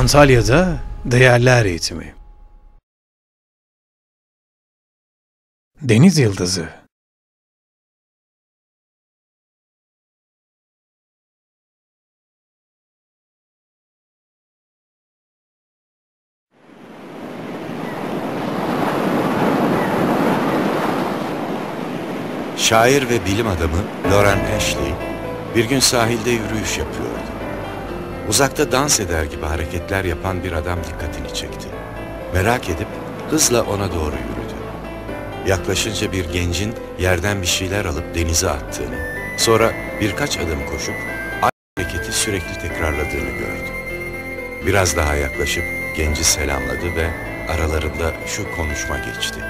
Antalya'da değerler eğitimi. Deniz Yıldızı Şair ve bilim adamı Lauren Ashley bir gün sahilde yürüyüş yapıyordu. Uzakta dans eder gibi hareketler yapan bir adam dikkatini çekti. Merak edip hızla ona doğru yürüdü. Yaklaşınca bir gencin yerden bir şeyler alıp denize attığını, sonra birkaç adım koşup aynı hareketi sürekli tekrarladığını gördü. Biraz daha yaklaşıp genci selamladı ve aralarında şu konuşma geçti.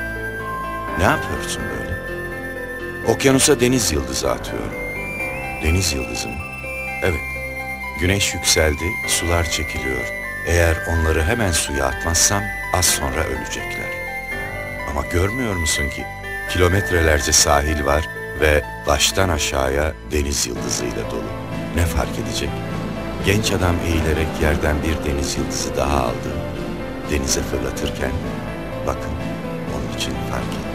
Ne yapıyorsun böyle? Okyanusa deniz yıldızı atıyorum. Deniz yıldızı mı? Evet. Güneş yükseldi, sular çekiliyor. Eğer onları hemen suya atmazsam az sonra ölecekler. Ama görmüyor musun ki kilometrelerce sahil var ve baştan aşağıya deniz yıldızıyla dolu. Ne fark edecek? Genç adam eğilerek yerden bir deniz yıldızı daha aldı. Denize fırlatırken bakın onun için fark etti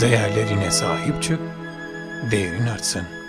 Değerlerine sahip çık, değerin artsın.